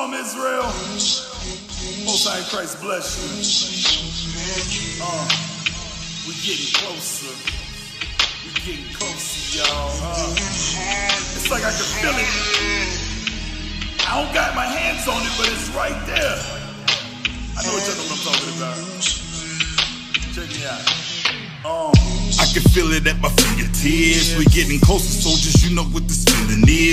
Shalom, Israel. Most High Christ bless you. Uh, we getting closer. We getting closer, y'all. Uh, it's like I can feel it. I don't got my hands on it, but it's right there. I know what y'all know what I'm talking about. Check me out. Uh, I can feel it at my fingertips. We're getting closer, soldiers. You know what this feeling is.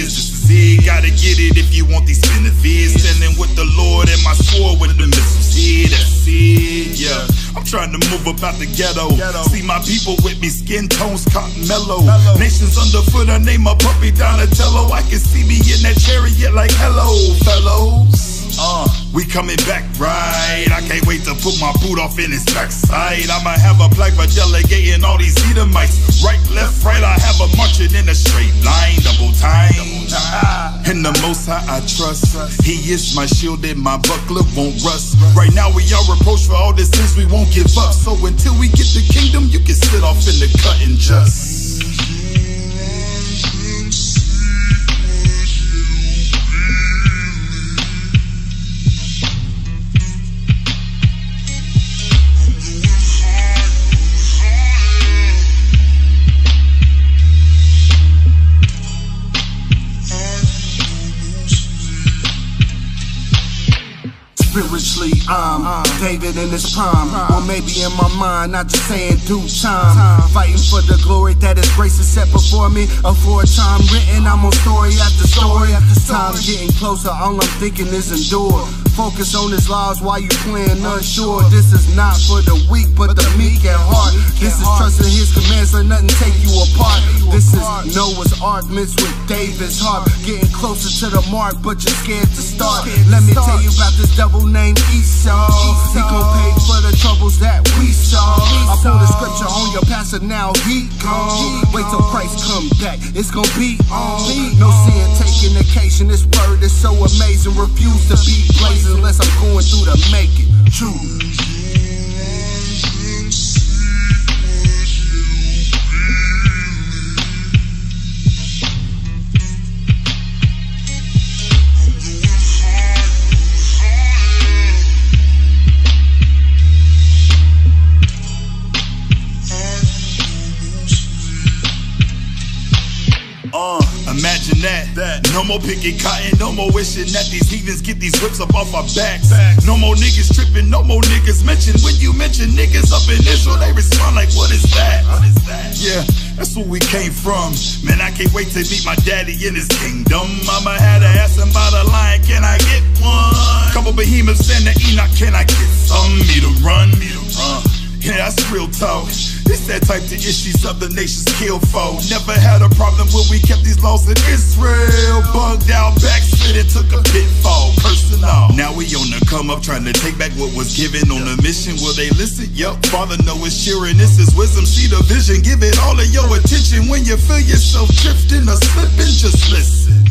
Gotta get it if you want these benefits. Standing with the Lord and my sword with the missiles here. That's it. Yeah. I'm trying to move about the ghetto. See my people with me, skin tones cotton mellow. Nations underfoot, I name my puppy Donatello. I can see me in that chariot like hello, fellows. Uh, we coming back right. I can't wait to put my boot off in his backside. I'ma have a plaque for delegating all these Edomites. Right, left, right. I have a marching in a straight line, double time. And high I trust. He is my shield and my buckler won't rust. Right now we are reproached for all the sins we won't give up. So until we get the kingdom, you can sit off in the cut and just. Spiritually, I'm David in his prime. Or maybe in my mind, not just saying due time. Fighting for the glory that his grace is set before me. A for a time written, I'm on story after story. Time getting closer, all I'm thinking is endure. Focus on his laws while you playing unsure. This is not for the weak, but the meek at heart. This is trusting his commands, let nothing take you apart. This is Noah's Ark mixed with David's heart. Getting closer to the mark, but you're scared to start. Let me tell you about this devil named Esau. He gon' pay for the troubles that we saw. I pull the scripture on your pastor, now he gone. Wait till Christ come back, it's gon' be on. No sin taking occasion, this word is so amazing. Refuse to be blazing unless I'm going through to make it true. Imagine that. No more picking cotton, no more wishing that these heathens get these whips up off our backs. No more niggas tripping, no more niggas mention. When you mention niggas up in Israel, they respond like, what is that? Yeah, that's where we came from. Man, I can't wait to meet my daddy in his kingdom. Mama had to ask him about a lion, can I get one? Couple behemoths and the Enoch, can I get some? Me to run, me to run. Real talk. It's that type of issues other nations kill for. Never had a problem when we kept these laws in Israel. Bugged out, it, took a pitfall. Personal. Now we on the come up, trying to take back what was given on the mission. Will they listen? Yup, Father know it's cheering. This is wisdom. See the vision. Give it all of your attention when you feel yourself drifting or slipping. Just listen.